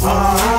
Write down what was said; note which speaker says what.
Speaker 1: Ah.